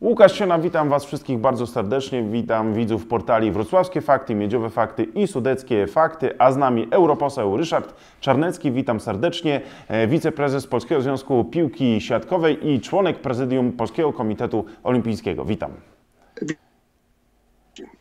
Łukasz Siona, witam Was wszystkich bardzo serdecznie. Witam widzów portali Wrocławskie Fakty, Miedziowe Fakty i Sudeckie Fakty, a z nami europoseł Ryszard Czarnecki. Witam serdecznie. E, wiceprezes Polskiego Związku Piłki Siatkowej i członek prezydium Polskiego Komitetu Olimpijskiego. Witam.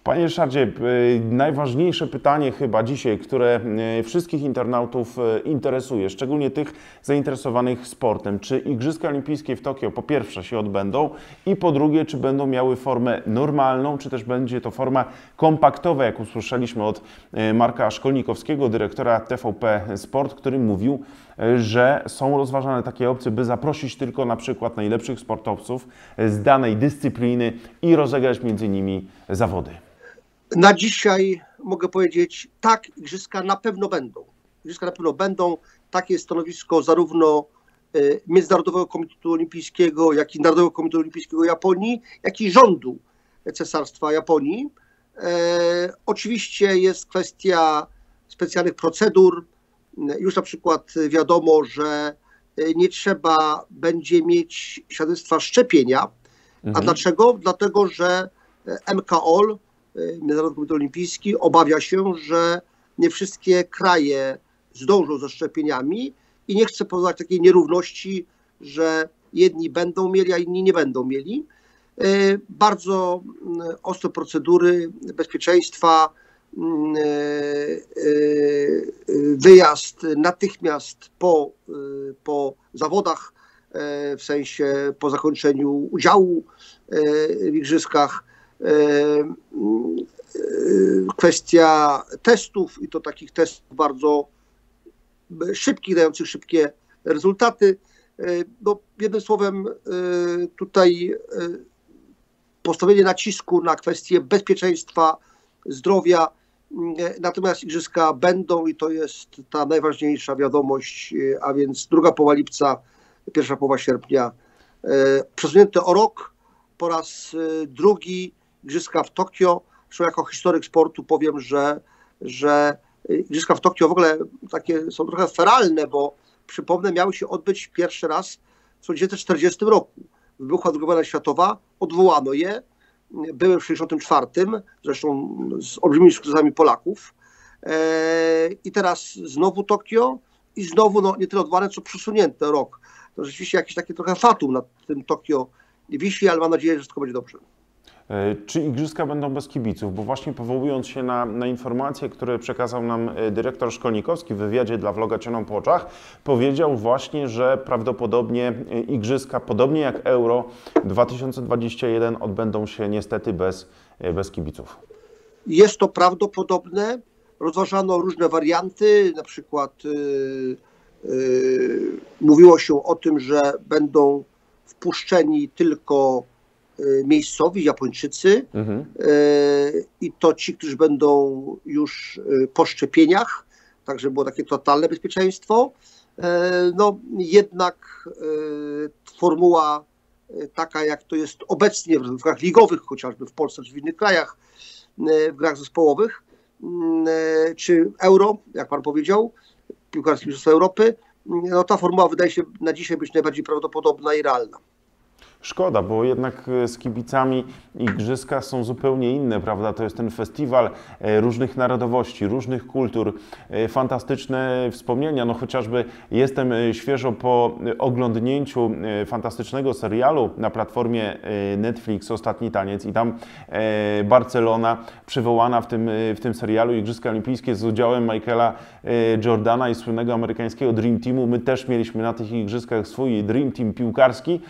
Panie Ryszardzie, y, najważniejsze pytanie chyba dzisiaj, które y, wszystkich internautów y, interesuje, szczególnie tych zainteresowanych sportem. Czy Igrzyska Olimpijskie w Tokio po pierwsze się odbędą i po drugie, czy będą miały formę normalną, czy też będzie to forma kompaktowa, jak usłyszeliśmy od Marka Szkolnikowskiego, dyrektora TVP Sport, który mówił, że są rozważane takie opcje, by zaprosić tylko na przykład najlepszych sportowców z danej dyscypliny i rozegrać między nimi zawody. Na dzisiaj mogę powiedzieć, tak, igrzyska na pewno będą. Igrzyska na pewno będą. Takie jest stanowisko zarówno e, Międzynarodowego Komitetu Olimpijskiego, jak i Narodowego Komitetu Olimpijskiego Japonii, jak i rządu Cesarstwa Japonii. E, oczywiście jest kwestia specjalnych procedur. Już na przykład wiadomo, że nie trzeba będzie mieć świadectwa szczepienia. Mhm. A dlaczego? Dlatego, że MKOL Międzynarodowy Komitet Olimpijski obawia się, że nie wszystkie kraje zdążą ze szczepieniami i nie chce powodować takiej nierówności, że jedni będą mieli, a inni nie będą mieli. E, bardzo ostre procedury bezpieczeństwa, e, e, wyjazd natychmiast po, po zawodach, w sensie po zakończeniu udziału w igrzyskach, kwestia testów i to takich testów bardzo szybkich, dających szybkie rezultaty. No, jednym słowem, tutaj postawienie nacisku na kwestię bezpieczeństwa, zdrowia, natomiast igrzyska będą i to jest ta najważniejsza wiadomość, a więc druga połowa lipca, pierwsza połowa sierpnia, przesunięte o rok, po raz drugi Igrzyska w Tokio. Zresztą jako historyk sportu powiem, że, że Igrzyska w Tokio w ogóle takie są trochę feralne, bo przypomnę, miały się odbyć pierwszy raz w 1940 roku. Wybuchła II wojna światowa, odwołano je, były w 1964, zresztą z olbrzymimi sukcesami Polaków. E, I teraz znowu Tokio i znowu no, nie tyle odwołane, co przesunięte rok. To rzeczywiście jakieś takie trochę fatum nad tym Tokio wisi, ale mam nadzieję, że wszystko będzie dobrze. E, czy igrzyska będą bez kibiców? Bo właśnie powołując się na, na informacje, które przekazał nam e, dyrektor Szkolnikowski w wywiadzie dla vloga Cioną po oczach, powiedział właśnie, że prawdopodobnie e, igrzyska, podobnie jak Euro 2021, odbędą się niestety bez, bez kibiców. Jest to prawdopodobne. Rozważano różne warianty, na przykład yy, yy, mówiło się o tym, że będą wpuszczeni tylko miejscowi, Japończycy mhm. Y, i to ci, którzy będą już y, po szczepieniach, także było takie totalne bezpieczeństwo. No jednak formuła taka, jak to jest obecnie w grach ligowych, chociażby w Polsce czy w innych krajach, w grach zespołowych, czy euro, jak pan powiedział, piłkarskie mistrzostwo Europy, no ta formuła wydaje się na dzisiaj być najbardziej prawdopodobna i realna. Szkoda, bo jednak e, z kibicami igrzyska są zupełnie inne, prawda? To jest ten festiwal e, różnych narodowości, różnych kultur, e, fantastyczne wspomnienia. No chociażby jestem świeżo po oglądnięciu fantastycznego serialu na platformie Netflix Ostatni Taniec i tam Barcelona przywołana w tym, w tym serialu Igrzyska Olimpijskie z udziałem Michaela Jordana i słynnego amerykańskiego Dream Teamu. My też mieliśmy na tych igrzyskach swój Dream Team piłkarski,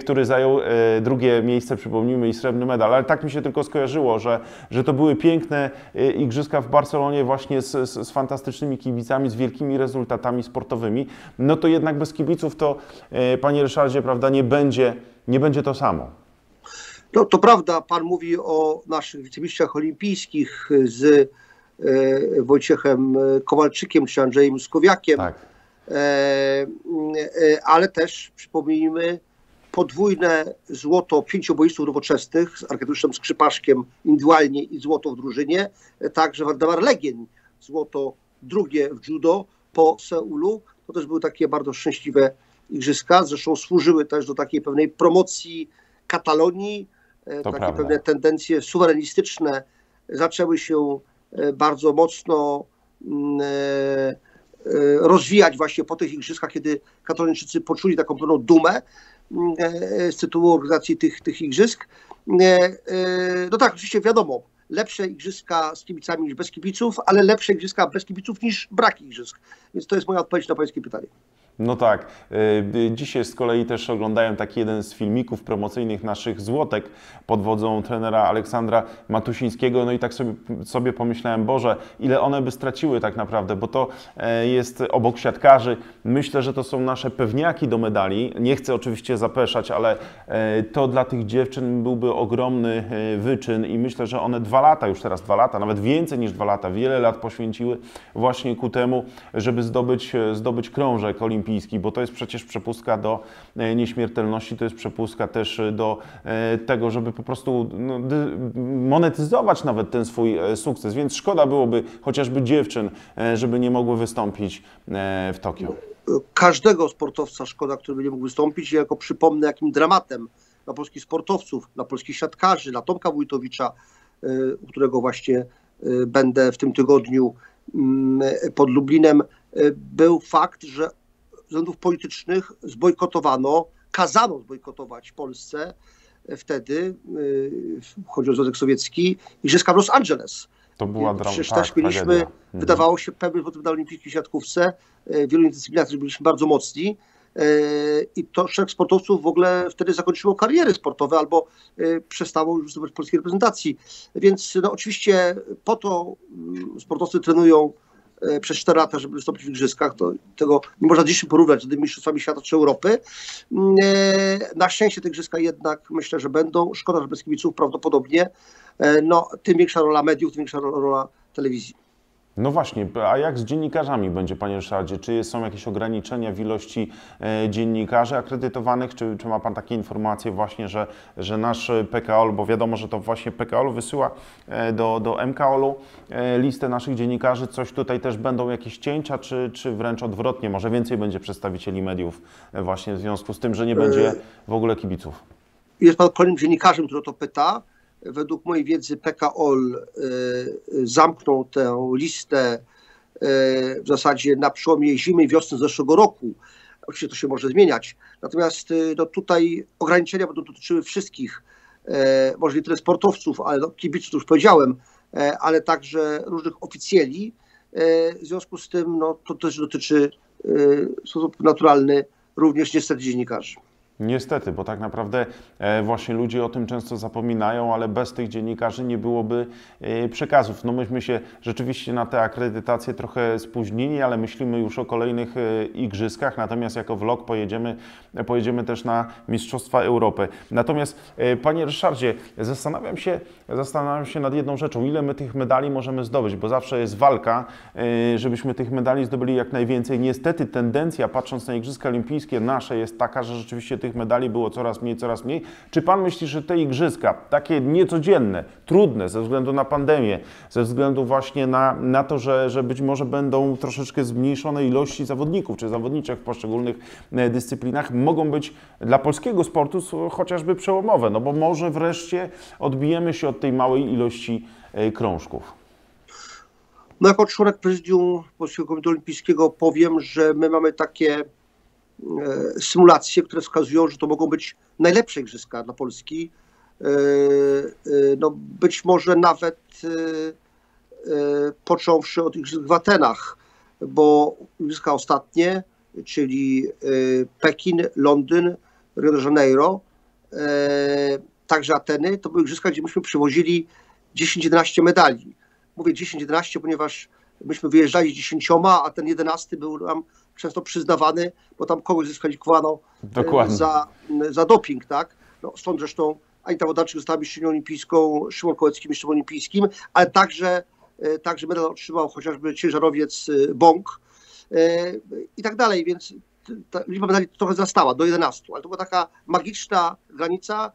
który zajął e, drugie miejsce, przypomnijmy, i srebrny medal. Ale tak mi się tylko skojarzyło, że, że to były piękne e, igrzyska w Barcelonie właśnie z, z, z fantastycznymi kibicami, z wielkimi rezultatami sportowymi. No to jednak bez kibiców to, e, panie Ryszardzie, prawda, nie będzie, nie będzie to samo. No to prawda, pan mówi o naszych wicemistrzach olimpijskich z Wojciechem Kowalczykiem czy Andrzejem Skowiakiem. Tak. ale też przypomnijmy podwójne złoto pięciu boistów nowoczesnych z Arkadiuszem Skrzypaszkiem indywidualnie i złoto w drużynie, także Waldemar Legien złoto drugie w judo po Seulu. To też były takie bardzo szczęśliwe igrzyska, zresztą służyły też do takiej pewnej promocji Katalonii, To takie prawda. pewne tendencje suwerenistyczne zaczęły się bardzo mocno mm, rozwijać właśnie po tych igrzyskach, kiedy Katalończycy poczuli taką pewną dumę mm, z tytułu organizacji tych, tych igrzysk. No tak, oczywiście wiadomo, lepsze igrzyska z kibicami niż bez kibiców, ale lepsze igrzyska bez kibiców niż brak igrzysk. Więc to jest moja odpowiedź na pańskie pytanie. No tak. Y, Dzisiaj z kolei też oglądałem taki jeden z filmików promocyjnych naszych złotek pod wodzą trenera Aleksandra Matusińskiego. No i tak sobie, sobie pomyślałem, Boże, ile one by straciły tak naprawdę, bo to e, jest obok siatkarzy. Myślę, że to są nasze pewniaki do medali. Nie chcę oczywiście zapeszać, ale e, to dla tych dziewczyn byłby ogromny e, wyczyn i myślę, że one dwa lata, już teraz dwa lata, nawet więcej niż dwa lata, wiele lat poświęciły właśnie ku temu, żeby zdobyć, zdobyć krążek olimpijski bo to jest przecież przepustka do e, nieśmiertelności, to jest przepustka też do e, tego, żeby po prostu no, monetyzować nawet ten swój e, sukces. Więc szkoda byłoby chociażby dziewczyn, żeby nie mogły wystąpić w Tokio. Każdego sportowca szkoda, który by nie mógł wystąpić. Ja jako przypomnę, jakim dramatem dla polskich sportowców, dla polskich siatkarzy, dla Tomka Wójtowicza, u którego właśnie będę w tym tygodniu mm, pod Lublinem, był fakt, że względów politycznych zbojkotowano, kazano zbojkotować Polsce wtedy, y, chodzi o Związek Sowiecki, Igrzyska w Los Angeles. To była drama. Przecież tak, też mieliśmy, tragedia. wydawało się, pełny złoty medal olimpijski w siatkówce, w wielu dyscyplinach byliśmy bardzo mocni. I to szereg sportowców w ogóle wtedy zakończyło kariery sportowe albo przestało już zdobywać polskiej reprezentacji. Więc no, oczywiście po to mm, sportowcy trenują przez 4 lata, żeby wystąpić w igrzyskach. To, tego nie można dziś porównać z tymi mistrzostwami świata czy Europy. Na szczęście te igrzyska jednak myślę, że będą. Szkoda, że bez kibiców prawdopodobnie. No, tym większa rola mediów, tym większa rola telewizji. No właśnie, a jak z dziennikarzami będzie, panie Ryszardzie? Czy są jakieś ograniczenia w ilości e, dziennikarzy akredytowanych? Czy, czy ma pan takie informacje właśnie, że, że nasz PKOL, bo wiadomo, że to właśnie PKOL wysyła e, do, do MKOL-u e, listę naszych dziennikarzy, coś tutaj też będą jakieś cięcia, czy, czy wręcz odwrotnie, może więcej będzie przedstawicieli mediów właśnie w związku z tym, że nie będzie w ogóle kibiców? Jest pan kolejnym dziennikarzem, który o to pyta według mojej wiedzy PKOL zamknął tę listę w zasadzie na przełomie zimy i wiosny zeszłego roku. Oczywiście to się może zmieniać. Natomiast no, tutaj ograniczenia będą dotyczyły wszystkich, może nie tyle sportowców, ale no, kibiców, już powiedziałem, ale także różnych oficjeli. W związku z tym no, to też dotyczy w sposób naturalny również niestety dziennikarzy. Niestety, bo tak naprawdę e, właśnie ludzie o tym często zapominają, ale bez tych dziennikarzy nie byłoby e, przekazów. No myśmy się rzeczywiście na te akredytacje trochę spóźnili, ale myślimy już o kolejnych e, igrzyskach, natomiast jako vlog pojedziemy, pojedziemy też na Mistrzostwa Europy. Natomiast Panie Ryszardzie, zastanawiam się, zastanawiam się nad jedną rzeczą, ile my tych medali możemy zdobyć, bo zawsze jest walka, żebyśmy tych medali zdobyli jak najwięcej. Niestety tendencja, patrząc na Igrzyska Olimpijskie nasze, jest taka, że rzeczywiście tych medali było coraz mniej, coraz mniej. Czy Pan myśli, że te igrzyska, takie niecodzienne, trudne ze względu na pandemię, ze względu właśnie na, na to, że, że być może będą troszeczkę zmniejszone ilości zawodników czy zawodniczek w poszczególnych e, dyscyplinach, mogą być dla polskiego sportu chociażby przełomowe, no bo może wreszcie odbijemy się od tej małej ilości e, krążków. No jako członek prezydium Polskiego Komitetu Olimpijskiego powiem, że my mamy takie symulacje, które wskazują, że to mogą być najlepsze igrzyska dla Polski. E, e, no być może nawet począwszy od igrzysk w Atenach, bo igrzyska ostatnie, czyli Pekin, Londyn, Rio de Janeiro, także Ateny, to były igrzyska, gdzie myśmy przywozili 10-11 medali. Mówię 10-11, ponieważ myśmy wyjeżdżali z 10, a ten 11 był nam często przyznawany, bo tam kogoś dyskwalifikowano Dokładnie. za, za doping, tak? No, stąd zresztą Anita Wodarczyk została mistrzynią olimpijską, Szymon Kołecki mistrzem olimpijskim, ale także, e, także medal otrzymał chociażby ciężarowiec e, Bąk e, i tak dalej, więc ta liczba medali trochę zastała do 11, ale to była taka magiczna granica.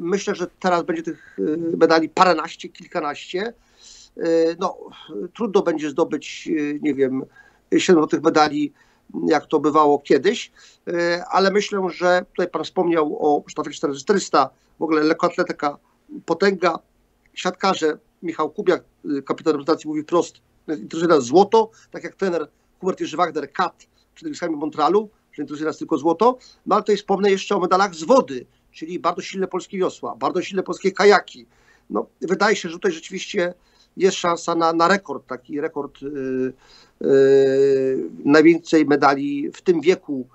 Myślę, że teraz będzie tych medali paręnaście, kilkanaście. No, trudno będzie zdobyć, nie wiem, tych medali jak to bywało kiedyś, ale myślę, że tutaj Pan wspomniał o sztafecie 400, w ogóle lekkoatletyka, potęga, siatkarze, Michał Kubiak, kapitan reprezentacji mówi wprost, interesuje nas złoto, tak jak trener Hubert Jerzy Wagner, kat przed Igrzyskami Montrealu, że interesuje nas tylko złoto, no ale tutaj wspomnę jeszcze o medalach z wody, czyli bardzo silne polskie wiosła, bardzo silne polskie kajaki. No, wydaje się, że tutaj rzeczywiście jest szansa na, na rekord, taki rekord yy, yy, najwięcej medali w tym wieku,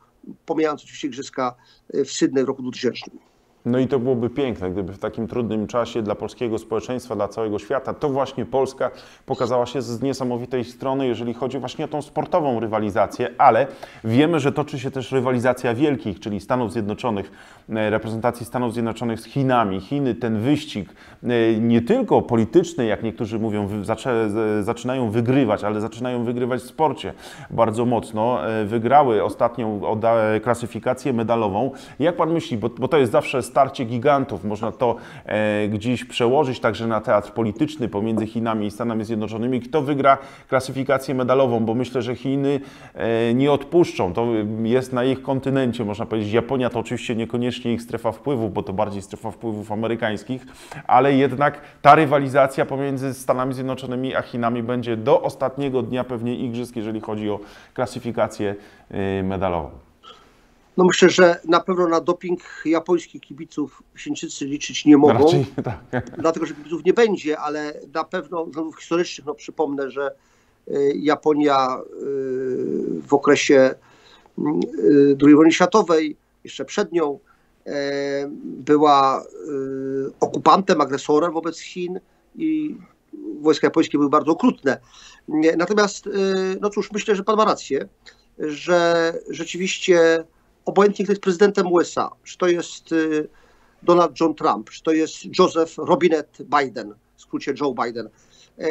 pomijając oczywiście Igrzyska w Sydney w roku 2000. No i to byłoby piękne, gdyby w takim trudnym czasie dla polskiego społeczeństwa, dla całego świata, to właśnie Polska pokazała się z niesamowitej strony, jeżeli chodzi właśnie o tą sportową rywalizację, ale wiemy, że toczy się też rywalizacja wielkich, czyli Stanów Zjednoczonych, e, reprezentacji Stanów Zjednoczonych z Chinami. Chiny ten wyścig e, nie tylko polityczny, jak niektórzy mówią, zaczynają wygrywać, ale zaczynają wygrywać w sporcie bardzo mocno. E, wygrały ostatnią klasyfikację medalową. Jak pan myśli, bo, bo to jest zawsze starcie gigantów. Można to e, gdzieś przełożyć także na teatr polityczny pomiędzy Chinami i Stanami Zjednoczonymi. Kto wygra klasyfikację medalową, bo myślę, że Chiny e, nie odpuszczą. To jest na ich kontynencie, można powiedzieć. Japonia to oczywiście niekoniecznie ich strefa wpływów, bo to bardziej strefa wpływów amerykańskich, ale jednak ta rywalizacja pomiędzy Stanami Zjednoczonymi a Chinami będzie do ostatniego dnia pewnie igrzysk, jeżeli chodzi o klasyfikację e, medalową. No myślę, że na pewno na doping japońskich kibiców Chińczycy liczyć nie mogą, Raczej, tak. dlatego że kibiców nie będzie, ale na pewno z względów historycznych, no przypomnę, że y, Japonia y, w okresie y, II wojny światowej, jeszcze przed nią, była okupantem, agresorem wobec Chin i wojska japońskie były bardzo okrutne. Natomiast, no cóż, myślę, że pan ma rację, że rzeczywiście obojętnie kto jest prezydentem USA, czy to jest y, Donald John Trump, czy to jest Joseph Robinet Biden, w skrócie Joe Biden, e,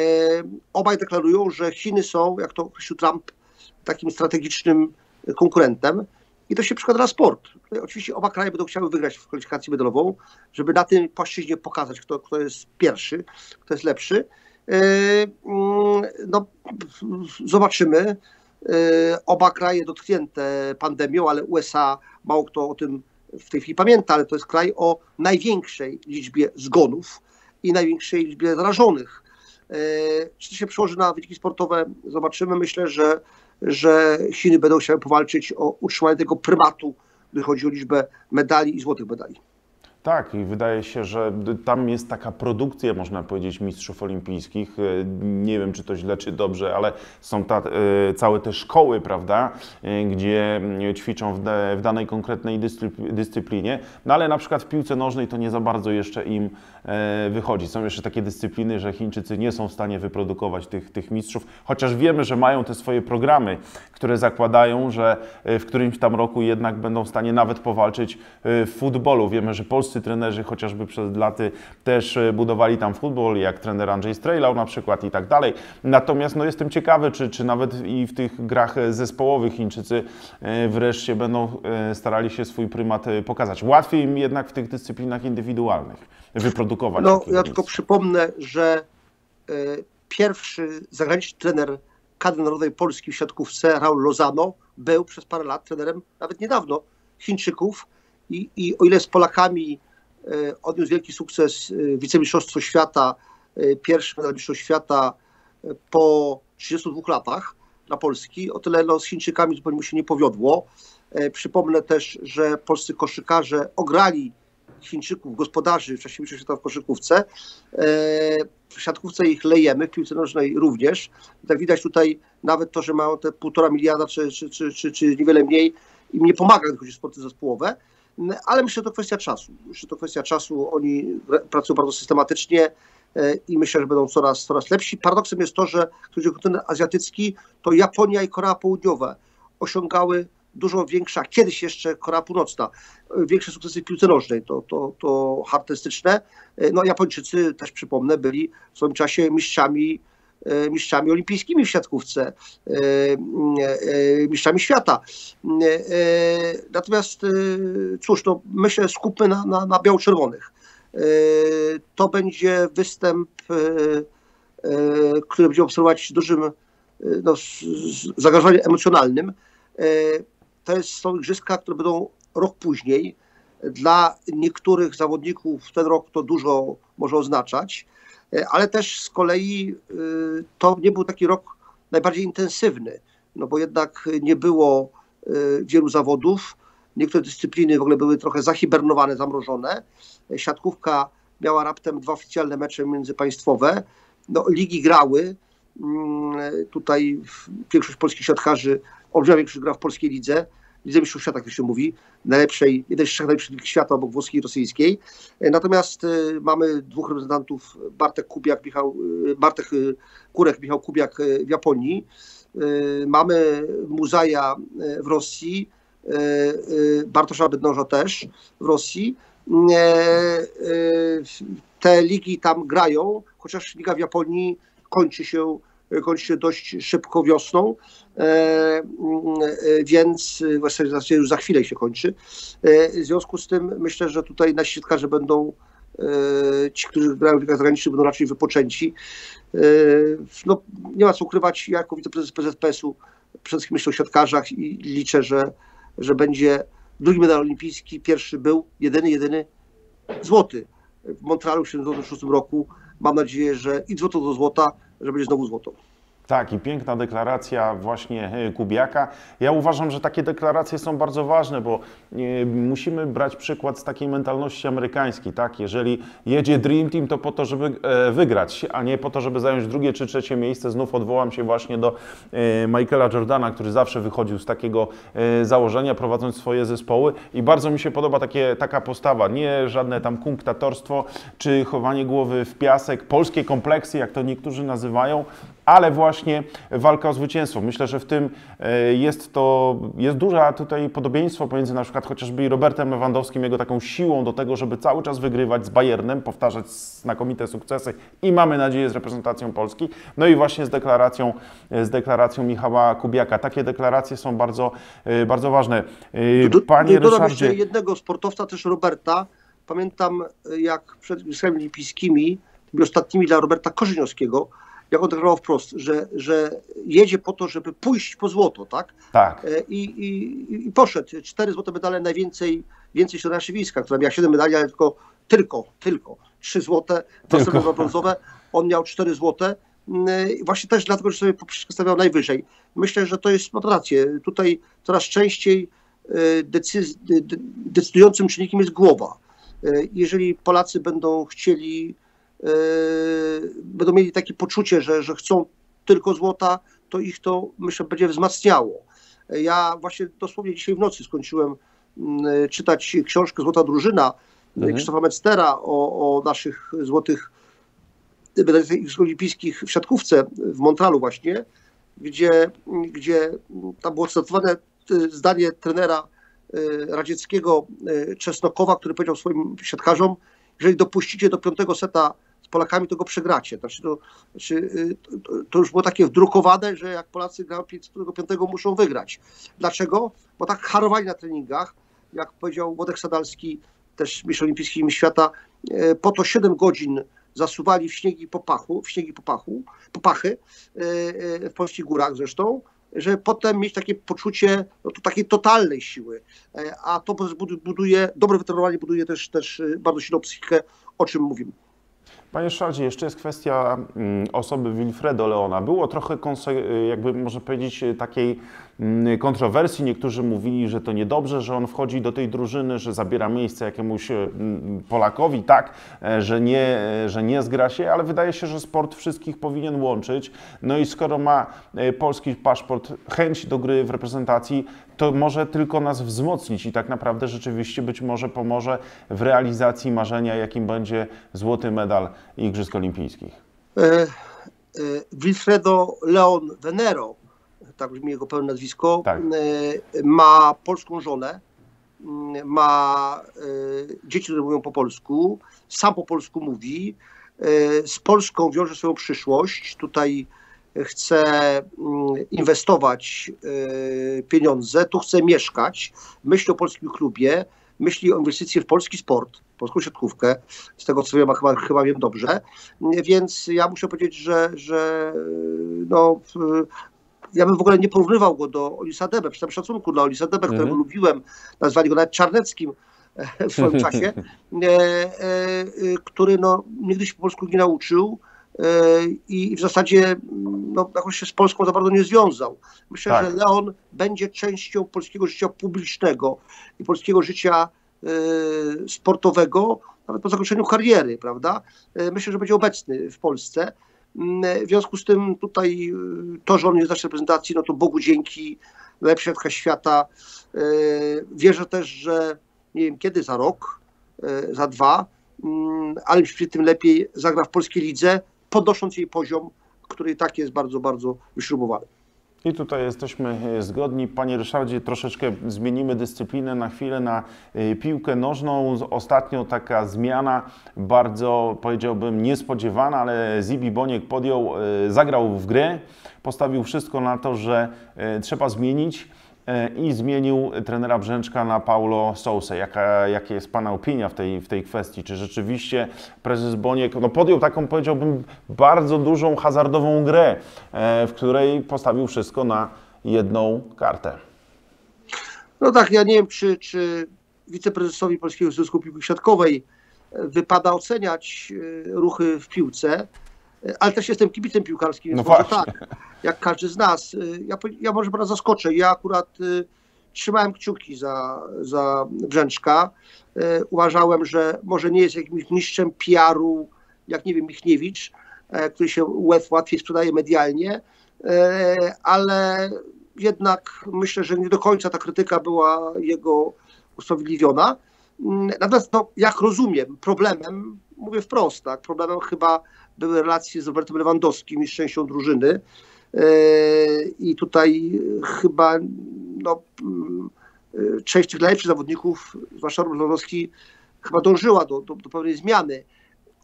obaj deklarują, że Chiny są, jak to określił Trump, takim strategicznym konkurentem i to się przekłada na sport. Oczywiście oba kraje będą chciały wygrać w kwalifikacji medalową, żeby na tym płaszczyźnie pokazać, kto, kto jest pierwszy, kto jest lepszy. E, mm, no, zobaczymy. Y, oba kraje dotknięte pandemią, ale USA, mało kto o tym w tej chwili pamięta, ale to jest kraj o największej liczbie zgonów i największej liczbie zarażonych. Y, czy to się przełoży na wyniki sportowe? Zobaczymy. Myślę, że, że Chiny będą chciały powalczyć o utrzymanie tego prymatu, gdy chodzi o liczbę medali i złotych medali. Tak, i wydaje się, że tam jest taka produkcja, można powiedzieć, mistrzów olimpijskich. E, nie wiem, czy to źle, czy dobrze, ale są ta, e, całe te szkoły, prawda, e, gdzie ćwiczą w, danej konkretnej dyscyplinie. No ale na przykład w piłce nożnej to nie za bardzo jeszcze im wychodzi. Są jeszcze takie dyscypliny, że Chińczycy nie są w stanie wyprodukować tych, tych mistrzów, chociaż wiemy, że mają te swoje programy, które zakładają, że w którymś tam roku jednak będą w stanie nawet powalczyć w futbolu. Wiemy, że Polscy polscy trenerzy chociażby przez laty też e, budowali tam futbol, jak trener Andrzej Strejlał na przykład i tak dalej. Natomiast no, jestem ciekawy, czy, czy nawet i w tych grach zespołowych Chińczycy e, wreszcie będą e, starali się swój prymat pokazać. Łatwiej im jednak w tych dyscyplinach indywidualnych wyprodukować. No, ja tylko przypomnę, że pierwszy zagraniczny trener kadry narodowej Polski w siatkówce, Raul Lozano, był przez parę lat trenerem, nawet niedawno, Chińczyków. I, i o ile z Polakami E, odniósł wielki sukces e, wicemistrzostwo świata, e, pierwszy medal mistrzostw świata po 32 latach dla Polski. O tyle no, z Chińczykami zupełnie mu się nie powiodło. Przypomnę też, że polscy koszykarze ograli Chińczyków, gospodarzy w czasie mistrzostw świata w koszykówce. W siatkówce ich lejemy, w piłce nożnej również. Tak widać tutaj nawet to, że mają te półtora miliarda czy, czy, czy, czy, niewiele mniej, im nie pomaga, gdy chodzi o sporty zespołowe ale myślę, że to kwestia czasu. Myślę, że to kwestia czasu. Oni pracują bardzo systematycznie e, i myślę, że będą coraz, coraz lepsi. Paradoksem jest to, że o kontynent azjatycki, to Japonia i Korea Południowa osiągały dużo większa, kiedyś jeszcze Korea Północna, e, większe sukcesy w piłce nożnej, to, to, to charakterystyczne. E, no Japończycy, też przypomnę, byli w swoim czasie mistrzami mistrzami olimpijskimi w siatkówce, e, e, mistrzami świata. Natomiast cóż, no myślę, skupmy na, na, na biało-czerwonych. To będzie występ, który będziemy obserwować dużym no, zaangażowaniem emocjonalnym. to jest, są igrzyska, które będą rok później. Dla niektórych zawodników ten rok to dużo może oznaczać, ale też z kolei to nie był taki rok najbardziej intensywny, no bo jednak nie było wielu zawodów. Niektóre dyscypliny w ogóle były trochę zahibernowane, zamrożone. Siatkówka miała raptem dwa oficjalne mecze międzypaństwowe. No, ligi grały. Mm, tutaj większość polskich siatkarzy, olbrzymia większość gra w polskiej lidze. Lidze Mistrzów Świata, jak się mówi, najlepszej, jeden z trzech najlepszych lig świata obok włoskiej i rosyjskiej. Natomiast y, mamy dwóch reprezentantów, Bartek Kubiak, Michał, y, Bartek Kurek, Michał Kubiak w Japonii. Mamy Muzaja w Rosji, Bartosza Bydnoża też w Rosji. Te ligi tam grają, chociaż liga w Japonii kończy się, kończy się dość szybko wiosną, więc właściwie już za chwilę się kończy. W związku z tym myślę, że tutaj nasi siatkarze będą ci, którzy grają w ligach zagranicznych będą raczej wypoczęci. No, nie ma co ukrywać, ja jako wiceprezes PZPS-u przede wszystkim myślę o siatkarzach i liczę, że, że będzie drugi medal olimpijski, pierwszy był jedyny, jedyny złoty. W Montrealu w 1976 roku mam nadzieję, że i złoto do złota, że będzie znowu złoto. Tak, i piękna deklaracja właśnie e, Kubiaka. Ja uważam, że takie deklaracje są bardzo ważne, bo e, musimy brać przykład z takiej mentalności amerykańskiej. Tak? Jeżeli jedzie Dream Team, to po to, żeby e, wygrać, a nie po to, żeby zająć drugie czy trzecie miejsce. Znów odwołam się właśnie do Michaela Jordana, który zawsze wychodził z takiego założenia, prowadząc swoje zespoły. I bardzo mi się podoba takie, taka postawa. Nie żadne tam kunktatorstwo czy chowanie głowy w piasek, polskie kompleksy, jak to niektórzy nazywają, ale właśnie walka o zwycięstwo. Myślę, że w tym e, jest to, jest duże tutaj podobieństwo pomiędzy na przykład chociażby i Robertem Lewandowskim, jego taką siłą do tego, żeby cały czas wygrywać z Bayernem, powtarzać znakomite sukcesy i mamy nadzieję z reprezentacją Polski. No i właśnie z deklaracją, e, z deklaracją Michała Kubiaka. Takie deklaracje są bardzo, e, bardzo ważne. Panie Dodam Ryszardzie... jeszcze jednego sportowca, też Roberta. Pamiętam, jak przed Igrzyskami Olimpijskimi, tymi ostatnimi dla Roberta Korzeniowskiego, jak on deklarował wprost, że, że jedzie po to, żeby pójść po złoto, tak? Tak. E, I, i, i poszedł. Cztery złote medale najwięcej, więcej się Szywińska, która miała siedem medali, ale tylko, tylko, tylko trzy złote, dwa brązowe. On miał cztery złote. Mm, właśnie też dlatego, że sobie stawiał najwyżej. Myślę, że to jest, ma rację. Tutaj coraz częściej e, decyz, decydującym czynnikiem jest głowa. E, jeżeli Polacy będą chcieli będą mieli takie poczucie, że, że chcą tylko złota, to ich to myślę będzie wzmacniało. Ja właśnie dosłownie dzisiaj w nocy skończyłem mm, czytać książkę Złota Drużyna mhm. Krzysztofa Metztera o, o naszych złotych medalistach olimpijskich w siatkówce w Montrealu właśnie, gdzie, gdzie tam było cytowane y, zdanie trenera y, radzieckiego y, Czesnokowa, który powiedział swoim siatkarzom, jeżeli dopuścicie do piątego seta Polakami, to go przegracie. Znaczy to, znaczy, y, to, to, już było takie wdrukowane, że jak Polacy grają 5 muszą wygrać. Dlaczego? Bo tak harowali na treningach, jak powiedział Włodek Sadalski, też mistrz olimpijski świata, y, po to 7 godzin zasuwali w śniegi popachu, w śniegi popachu, popachy y, w polskich górach zresztą, że potem mieć takie poczucie no, to takiej totalnej siły. A to buduje, dobre wytrenowanie buduje też, też bardzo silną psychikę, o czym mówimy. Panie Szardzie, jeszcze jest kwestia mm, osoby Wilfredo Leona. Było trochę, jakby można powiedzieć, takiej kontrowersji. Niektórzy mówili, że to niedobrze, że on wchodzi do tej drużyny, że zabiera miejsce jakiemuś mm, Polakowi, tak, e, że nie, e, że nie zgra się, ale wydaje się, że sport wszystkich powinien łączyć. No i skoro ma e, polski paszport, chęć do gry w reprezentacji, to może tylko nas wzmocnić i tak naprawdę rzeczywiście być może pomoże w realizacji marzenia, jakim będzie złoty medal Igrzysk Olimpijskich. E, e, Wilfredo Leon Venero, tak brzmi jego pełne nazwisko, tak. e, ma polską żonę, mm, ma e, dzieci, które mówią po polsku, sam po polsku mówi, e, z Polską wiąże swoją przyszłość. Tutaj chce mm, inwestować pieniądze, tu chce mieszkać, myśli o polskim klubie, myśli o inwestycji w polski sport, polską siatkówkę, z tego co wiem, chyba, chyba wiem dobrze, więc ja muszę powiedzieć, że, że no, ja bym w ogóle nie porównywał go do Olisa Debe, przy tym szacunku dla Olisa Debe, którego Mhm. lubiłem, nazwali go nawet Czarneckim e, w swoim czasie, e, e, e, który no, nigdy się po polsku nie nauczył e, i w zasadzie mm, no, jakoś się z Polską za bardzo nie związał. Myślę, Tak. że Leon będzie częścią polskiego życia publicznego i polskiego życia e, sportowego, nawet po zakończeniu kariery, prawda? E, Myślę, że będzie obecny w Polsce. Mm, W związku z tym tutaj y, to, że on jest w naszej reprezentacji, no to Bogu dzięki, najlepsza siatka świata. E, Wierzę też, że nie wiem kiedy, za rok, e, za dwa, mm, ale przy tym lepiej zagra w polskiej lidze, podnosząc jej poziom, który i tak jest bardzo, bardzo wyśrubowany. I tutaj jesteśmy e, zgodni. Panie Ryszardzie, troszeczkę zmienimy dyscyplinę na chwilę na e, piłkę nożną. Ostatnio taka zmiana, bardzo powiedziałbym niespodziewana, ale Zibi Boniek podjął, e, zagrał w grę, postawił wszystko na to, że trzeba zmienić i zmienił trenera Brzęczka na Paulo Sousę. Jaka, jakie jest Pana opinia w tej, w tej kwestii? Czy rzeczywiście prezes Boniek no podjął taką, powiedziałbym, bardzo dużą hazardową grę, e, w której postawił wszystko na jedną kartę? No tak, ja nie wiem, czy, czy wiceprezesowi Polskiego Związku Piłki Siatkowej e, wypada oceniać e, ruchy w piłce, e, ale też jestem kibicem piłkarskim, No może tak, jak każdy z nas. E, Ja, ja może pana zaskoczę, ja akurat e, trzymałem kciuki za, za Brzęczka. E, Uważałem, że może nie jest jakimś mistrzem PR-u, jak nie wiem, Michniewicz, e, który się łeb łatwiej sprzedaje medialnie, e, ale jednak myślę, że nie do końca ta krytyka była jego usprawiedliwiona. Mm, Natomiast, no, jak rozumiem, problemem, mówię wprost, tak, problemem chyba były relacje z Robertem Lewandowskim i z częścią drużyny. E, I tutaj chyba no, e, część tych najlepszych zawodników, zwłaszcza Robert Lewandowski, chyba dążyła do, do, do pewnej zmiany.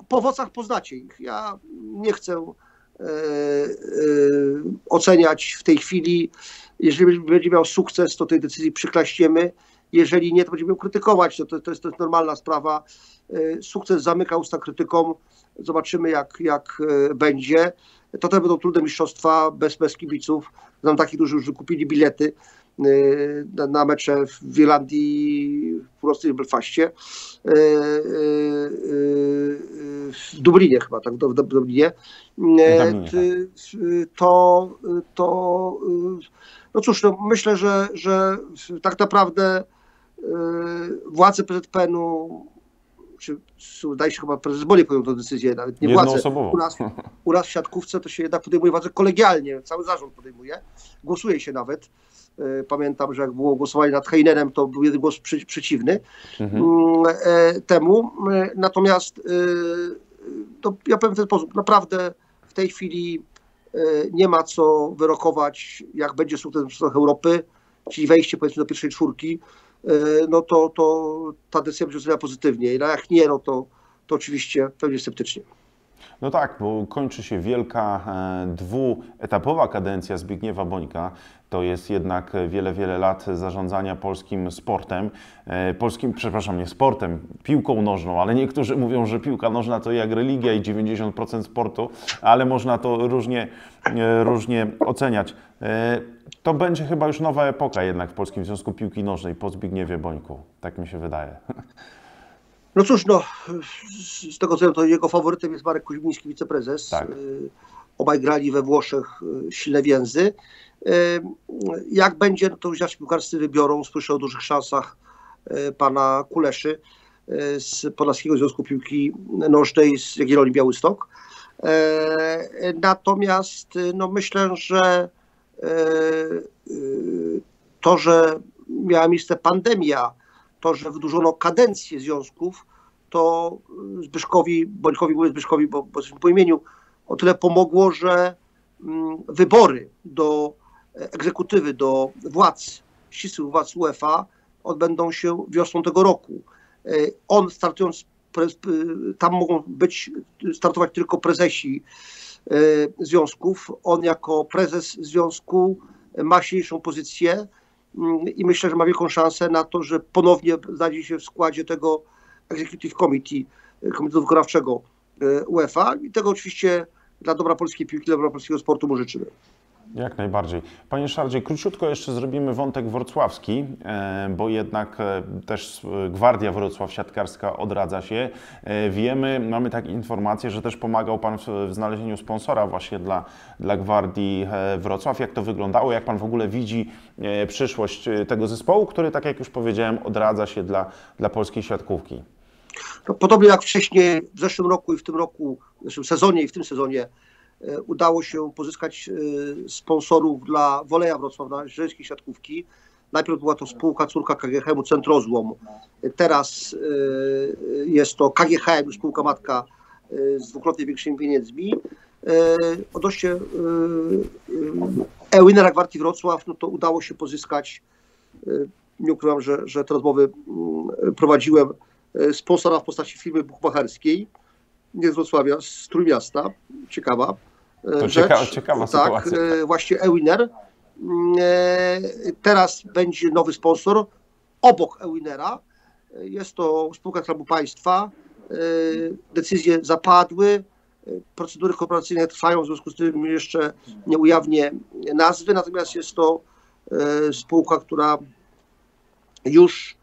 Po owocach poznacie ich. Ja nie chcę e, e, oceniać w tej chwili. Jeżeli będzie miał sukces, to tej decyzji przyklaściemy. Jeżeli nie, to będziemy ją krytykować. To, to, to, jest, to jest normalna sprawa. E, Sukces zamyka usta krytykom. Zobaczymy, jak, jak e, będzie. To te będą trudne mistrzostwa bez, bez kibiców. Znam takich, którzy już wykupili bilety e, na, na mecze w Wilandii, w Północnej Belfaście, e, w Dublinie chyba, tak, w Dub- Dublinie. To, to no cóż, no myślę, że, że tak naprawdę władze PZPN-u, czy zdaje się chyba prezes Boli podjął tę decyzję, nawet nie władze. U nas, u nas w siatkówce to się jednak podejmuje władze kolegialnie, cały zarząd podejmuje, głosuje się nawet. E, Pamiętam, że jak było głosowanie nad Heinenem, to był jeden głos przy, przeciwny Mhm. mm, e, temu. E, Natomiast to ja powiem w ten sposób, naprawdę w tej chwili nie ma co wyrokować, jak będzie sukces Europy, czyli wejście powiedzmy do pierwszej czwórki, no to, to ta decyzja będzie oceniana pozytywnie. No jak nie, no to, to oczywiście pewnie sceptycznie. No tak, bo kończy się wielka e, dwuetapowa kadencja Zbigniewa Bońka. To jest jednak wiele, wiele lat zarządzania polskim sportem, e, polskim, przepraszam, nie sportem, piłką nożną, ale niektórzy mówią, że piłka nożna to jak religia i 90% sportu, ale można to różnie, e, różnie oceniać. To będzie chyba już nowa epoka jednak w Polskim Związku Piłki Nożnej po Zbigniewie Bońku, tak mi się wydaje. No cóż, no, z tego co wiem, to jego faworytem jest Marek Kuźmiński, wiceprezes. Tak. Y, Obaj grali we Włoszech y, silne więzy. Y, Jak będzie, no to już dzieci piłkarscy wybiorą. Słyszę o dużych szansach pana Kuleszy z Podlaskiego Związku Piłki Nożnej z Jagiellonii Białystok. E, Natomiast no myślę, że e, to, że miała miejsce pandemia, to, że wydłużono kadencję związków, to Zbyszkowi, Bońkowi, mówię Zbyszkowi, bo, bo po imieniu, o tyle pomogło, że mm, wybory do egzekutywy, do władz, ścisłych władz UEFA odbędą się wiosną tego roku. E, On startując, tam mogą być, startować tylko prezesi e, związków. On jako prezes związku ma silniejszą pozycję i myślę, że ma wielką szansę na to, że ponownie znajdzie się w składzie tego Executive Committee, Komitetu Wykonawczego e, UEFA i tego oczywiście dla dobra polskiej piłki, dla dobra polskiego sportu mu życzymy. Jak najbardziej. Panie Szardzie, króciutko jeszcze zrobimy wątek wrocławski, e, bo jednak e, też Gwardia Wrocław Siatkarska odradza się. E, wiemy, mamy takie informacje, że też pomagał Pan w znalezieniu sponsora właśnie dla, dla Gwardii Wrocław. Jak to wyglądało? Jak Pan w ogóle widzi przyszłość tego zespołu, który, tak jak już powiedziałem, odradza się dla, dla polskiej siatkówki? No, podobnie jak wcześniej, w zeszłym roku i w tym roku, w zeszłym sezonie i w tym sezonie E, udało się pozyskać e, sponsorów dla Woleja Wrocław, dla żeńskiej siatkówki. Najpierw była to spółka córka KGHM Centrozłom. Teraz e, jest to KGHM, spółka matka z dwukrotnie większymi pieniędzmi. Odnośnie Ewinera Gwartii Wrocław, no to udało się pozyskać, nie ukrywam, że, że te rozmowy mm, prowadziłem, sponsora w postaci firmy buchmacherskiej, nie z Wrocławia, z Trójmiasta. Ciekawa. To rzecz. Ciekawa, ciekawa tak, sytuacja. E, właśnie Ewiner. E, teraz będzie nowy sponsor obok Ewinera. Jest to spółka Skarbu Państwa. E, decyzje zapadły. Procedury korporacyjne trwają, w związku z tym jeszcze nie ujawnię nazwy, natomiast jest to spółka, która już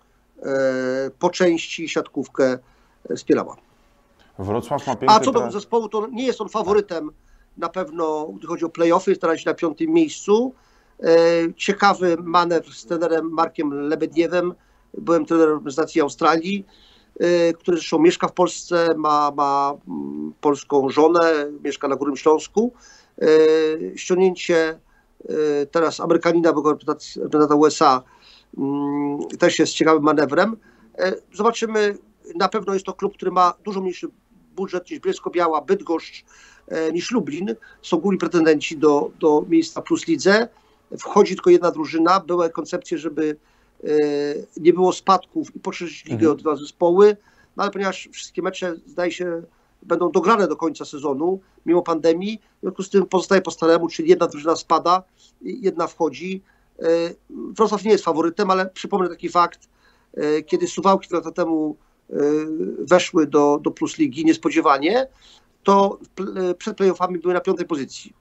po części siatkówkę wspierała. Wrocław ma piękny... A co do zespołu, to nie jest on faworytem na pewno, gdy chodzi o playoffy, stara się na piątym miejscu. E, ciekawy manewr z trenerem Markiem Lebediewem, byłem trenerem reprezentacji Australii, e, który zresztą mieszka w Polsce, ma, ma mm, polską żonę, mieszka na Górnym Śląsku. E, ściągnięcie teraz Amerykanina, byłego reprezentanta USA, mm, też jest ciekawym manewrem. Zobaczymy, na pewno jest to klub, który ma dużo mniejszy budżet niż Bielsko-Biała, Bydgoszcz, E, niż Lublin. Są główni pretendenci do, do miejsca plus lidze. Wchodzi tylko jedna drużyna. Były koncepcje, żeby e, nie było spadków i poszerzyć ligę mhm. o dwa zespoły, no ale ponieważ wszystkie mecze zdaje się będą dograne do końca sezonu, mimo pandemii, w związku z tym pozostaje po staremu, czyli jedna drużyna spada, jedna wchodzi. E, Wrocław nie jest faworytem, ale przypomnę taki fakt, kiedy Suwałki lata temu weszły do, do Plus Ligi niespodziewanie, to przed playoffami były na piątej pozycji.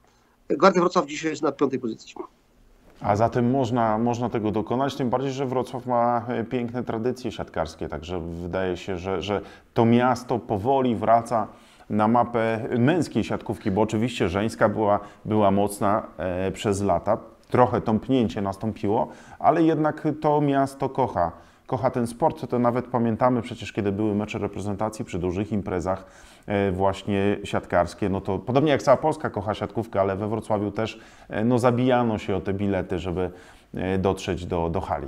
Gwardia Wrocław dzisiaj jest na piątej pozycji. A zatem można, można tego dokonać, tym bardziej, że Wrocław ma e, piękne tradycje siatkarskie, także wydaje się, że, że to miasto powoli wraca na mapę męskiej siatkówki, bo oczywiście żeńska była, była mocna e, przez lata, trochę tąpnięcie nastąpiło, ale jednak to miasto kocha kocha ten sport, to nawet pamiętamy przecież, kiedy były mecze reprezentacji przy dużych imprezach e, właśnie siatkarskie, no to podobnie jak cała Polska kocha siatkówkę, ale we Wrocławiu też e, no zabijano się o te bilety, żeby e, dotrzeć do, do hali.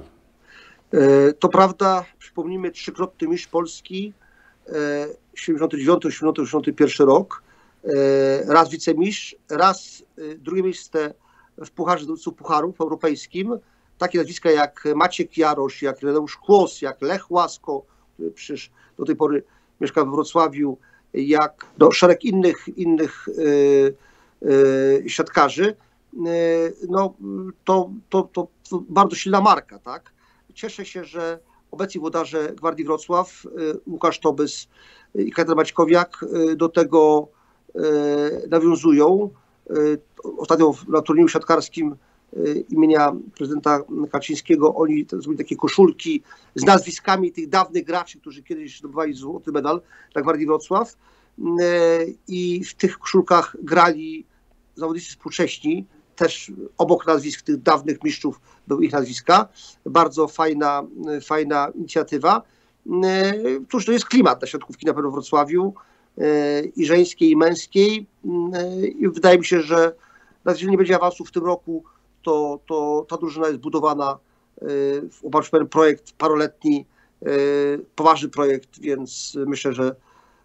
To prawda, przypomnijmy, trzykrotny mistrz Polski, 79, 80, 81 rok, raz wicemistrz, raz drugie miejsce w Pucharze Dowódców Pucharów Europejskim, takie nazwiska jak Maciek Jarosz, jak Reneusz Kłos, jak Lech Łasko, który przecież do tej pory mieszka we Wrocławiu, jak no, szereg innych, innych yy, yy, siatkarzy, yy, no, to, to, to, bardzo silna marka. Tak? Cieszę się, że obecni włodarze Gwardii Wrocław, Łukasz Tobys i Katar Maćkowiak do tego nawiązują. Ostatnio na turnieju siatkarskim imienia prezydenta Kaczyńskiego, oni zrobili takie koszulki z nazwiskami tych dawnych graczy, którzy kiedyś zdobywali złoty medal dla Gwardii Wrocław y, i w tych koszulkach grali zawodnicy współcześni, też obok nazwisk tych dawnych mistrzów były ich nazwiska. Bardzo fajna, fajna inicjatywa. Y, cóż, to jest klimat na siatkówki na pewno w Wrocławiu i żeńskiej, i męskiej. I wydaje mi się, że nawet jeżeli nie będzie awansu w tym roku, to, to ta drużyna jest budowana y, w oparciu o pewien projekt paroletni, y, poważny projekt, więc myślę, że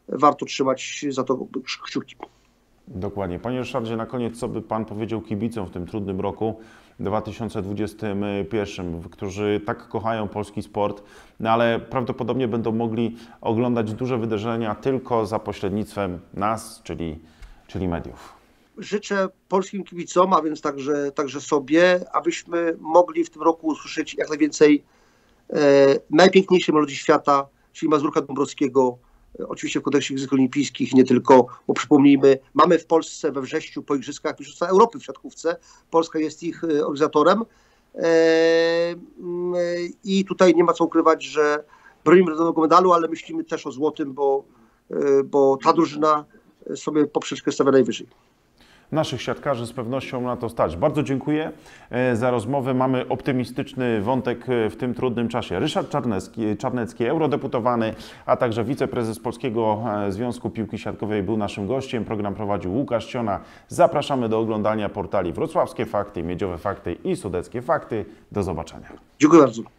warto trzymać za to kciuki. Dokładnie. Panie Ryszardzie, na koniec co by Pan powiedział kibicom w tym trudnym roku 2021, którzy tak kochają polski sport, no ale prawdopodobnie będą mogli oglądać duże wydarzenia tylko za pośrednictwem nas, czyli, czyli mediów życzę polskim kibicom, a więc także, także sobie, abyśmy mogli w tym roku usłyszeć jak najwięcej e, najpiękniejszej melodii świata, czyli Mazurka Dąbrowskiego e, oczywiście w kontekście Igrzysk Olimpijskich, nie tylko, bo przypomnijmy, mamy w Polsce we wrześniu po Igrzyskach Mistrzostwa Europy w siatkówce, Polska jest ich e, organizatorem e, i tutaj nie ma co ukrywać, że bronimy narodowego medalu, ale myślimy też o złotym, bo, bo ta drużyna sobie poprzeczkę stawia najwyżej. Naszych siatkarzy z pewnością na to stać. Bardzo dziękuję e, za rozmowę. Mamy optymistyczny wątek e, w tym trudnym czasie. Ryszard Czarnecki, Czarnecki eurodeputowany, a także wiceprezes Polskiego e, Związku Piłki Siatkowej był naszym gościem. Program prowadził Łukasz Ciona. Zapraszamy do oglądania portali Wrocławskie Fakty, Miedziowe Fakty i Sudeckie Fakty. Do zobaczenia. Dziękuję bardzo.